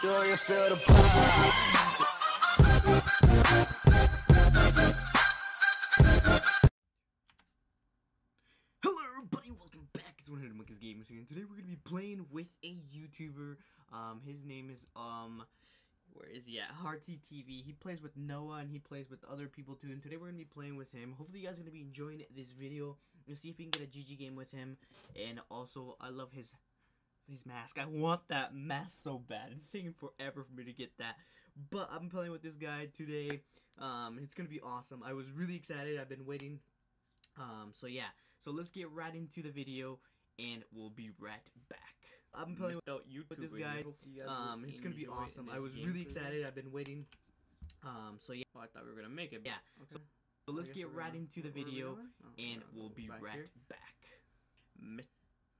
Do you feel the? Hello everybody, welcome back. It's 100 Monkeys Gamers and today we're gonna be playing with a YouTuber. Um, his name is um, where is he at? Hearty TV. He plays with Noah and he plays with other people too. And today we're gonna be playing with him. Hopefully you guys are gonna be enjoying this video. Let's see if we can get a GG game with him. And also, I love his his mask. I want that mask so bad. It's taking forever for me to get that. But I'm playing with this guy today. Um, it's gonna be awesome. I was really excited. I've been waiting. Um, so yeah. So let's get right into the video, and we'll be right back. I'm playing without YouTube with this guy. Um, it's gonna be awesome. I was really excited. I've been waiting. Um, so yeah. Oh, I thought we were gonna make it. Yeah. Okay. So, so let's get right gonna- into the where are we video. Oh, and we'll be back right here. back.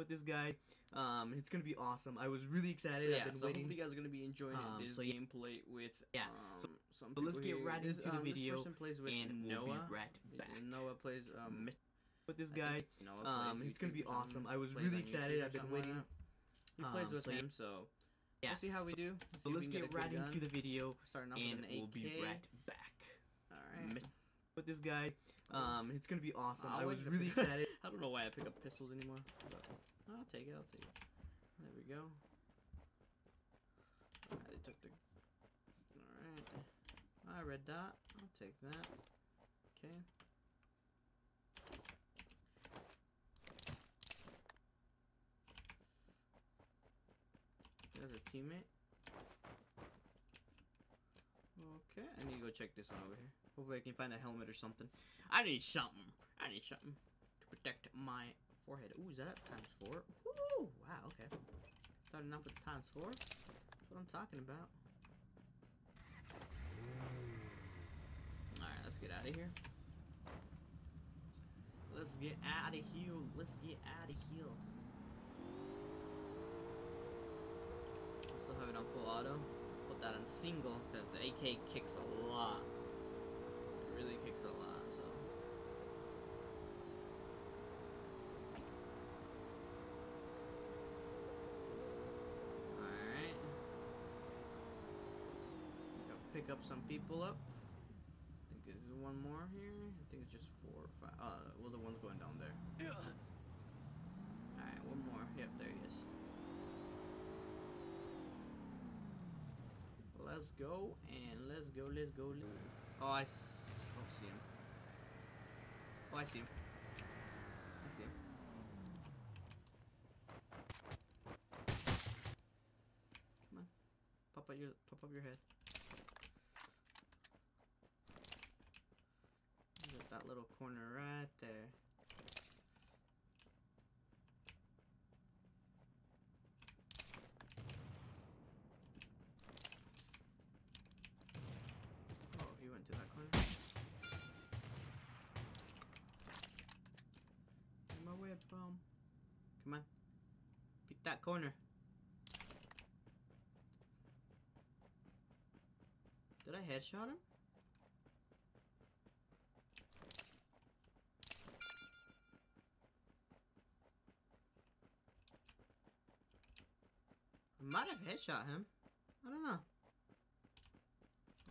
With this guy, um, it's gonna be awesome. I was really So, excited. yeah, I've been so waiting. hopefully you guys are gonna be enjoying Um, this so yeah. gameplay with Yeah, Um, so- some so let's get right into the um, video, This person plays with and we'll Noah. be right back. Noah plays um. With this guy, it's um, it's gonna be YouTube or something. awesome. I was really excited. YouTube I've been like waiting. He plays Um, with so him, so Yeah. we'll see how we do. So See if let's we get right into the video, Starting off and with an we'll be right back. All right. With this guy, um, it's gonna be awesome. I'll I was really excited. I don't know why I pick up pistols anymore. but I'll take it. I'll take it. There we go. Alright, they took the. Alright. I read that. I'll take that. Okay. There's a teammate. Okay, I need to go check this one over here. Hopefully I can find a helmet or something. I need something. I need something to protect my forehead. Ooh, is that times four? Ooh, wow, okay. Starting off with times four. That's what I'm talking about. Alright, let's get out of here. Let's get out of here. Let's get out of here. Still have it on full auto. Put that on single because the AK kicks a lot. It really kicks a lot, so. Alright. Go up some people up. I think there's one more here. I think it's just four or five. Uh, well, the one's going down there. Alright, one more. Yep, there he is. Let's go and let's go, let's go. let- Oh, I don't see him. Oh, I see him. I see him. Come on, pop up your pop up your head. Look at that little corner right there. Oh, he went to that corner. In my way, bum. Come on. Beat that corner. Did I headshot him? Might have headshot him. I don't know.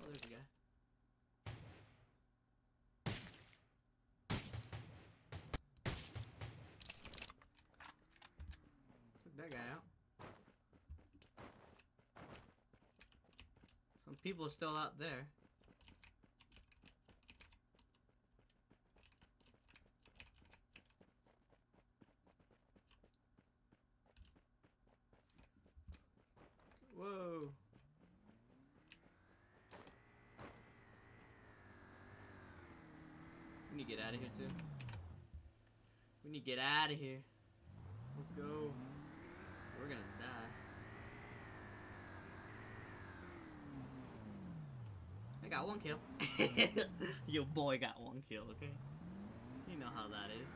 Oh, there's a guy. Took that guy out. Some people still out there. Whoa. We need to get out of here too. We need to get out of here. Let's go. We're gonna die. I got one kill. Your boy got one kill, okay? You know how that is.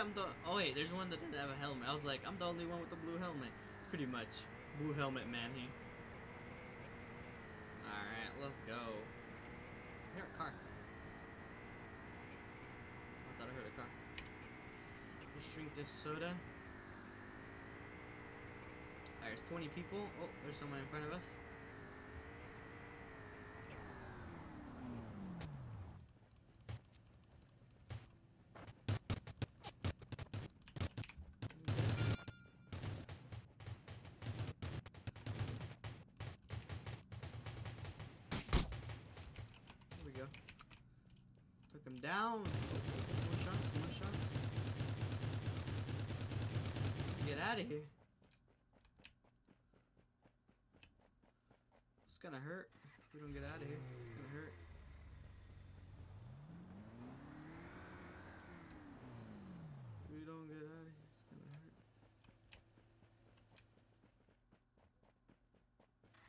I'm the. Oh wait, there's one that doesn't have a helmet. I was like, I'm the only one with the blue helmet. It's pretty much blue helmet man here. All right, let's go. I hear a car. I thought I heard a car. Let's drink this soda. There's 20 people. Oh, there's someone in front of us. There we go. Took him down. More shots, more shots. Get out of here. It's gonna hurt if we don't get out of here. It's gonna hurt. If we don't get out of here, it's gonna hurt.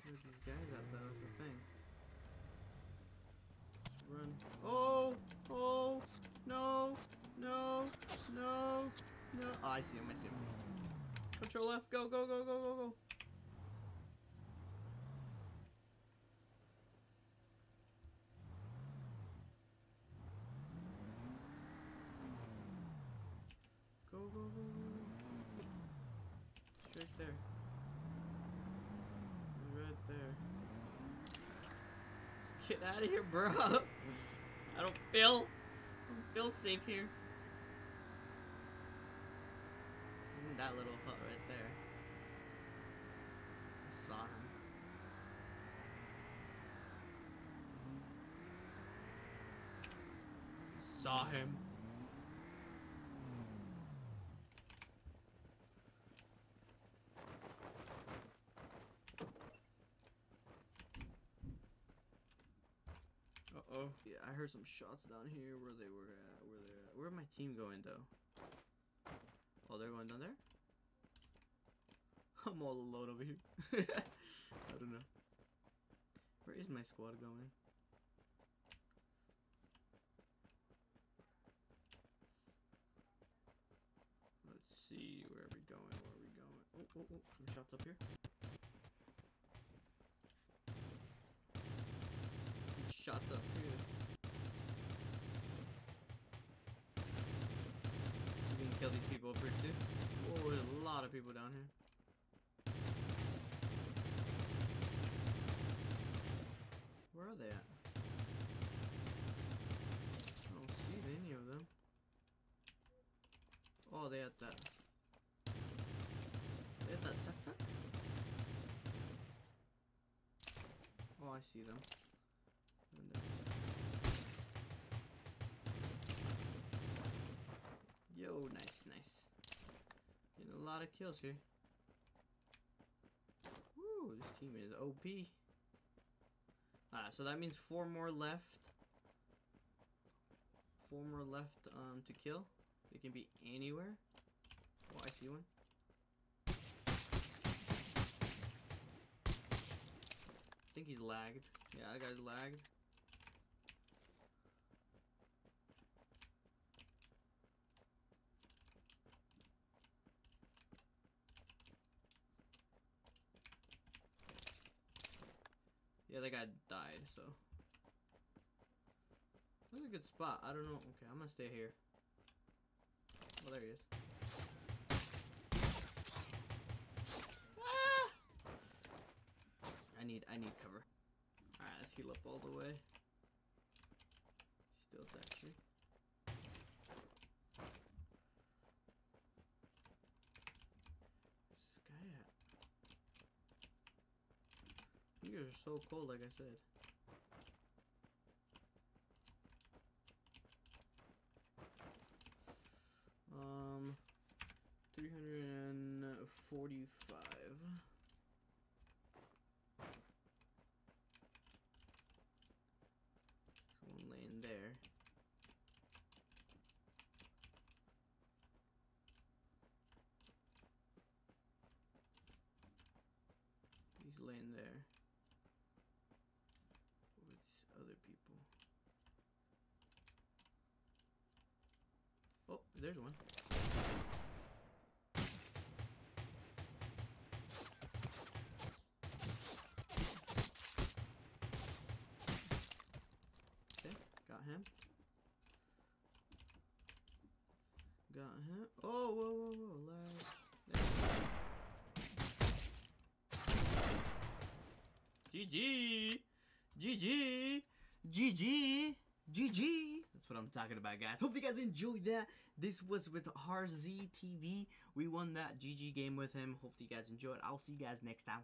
Where's these guys at though? That's the thing. Just run. Oh! Oh! No! No! No! No! Oh, I see him, I see him. Control F, go, go, go, go, go, go. Go, go, go, go. Straight there. Right there. Get out of here, bro. I don't feel, I don't feel safe here. Ooh, that little hut right there. I saw him. Saw him. Uh oh. Yeah, I heard some shots down here where they were at. Where they're at. Where my team going though? Oh, they're going down there? I'm all alone over here. I don't know. Where is my squad going? Let's see. Where are we going? Where are we going? Oh, oh, oh. Some shots up here. Some shots up here. We can kill these people up here too. Oh, there's a lot of people down here. Where are they at? I don't see any of them. Oh, they at that. They at that tuck tuck? Oh, I see them. Yo, nice, nice. Getting a lot of kills here. Woo, this team is OP. Ah, so that means four more left. Four more left um, to kill. They can be anywhere. Oh, I see one. I think he's lagged. Yeah, that guy's lagged. Yeah, that guy died, so. That's a good spot. I don't know. Okay, I'm gonna stay here. Oh, there he is. Ah! I need, I need cover. Alright, let's heal up all the way. Still at that. Where's this guy at? Fingers are so cold, like I said. Um, 345. Someone laying there. He's laying there. With these other people. Oh, there's one. Okay, got him. Got him. Oh, whoa, whoa, whoa, lag. GG. GG. GG. GG. What I'm talking about, guys. Hope you guys enjoyed that. This was with RZTV. We won that GG game with him. Hopefully, you guys enjoyed. I'll see you guys next time.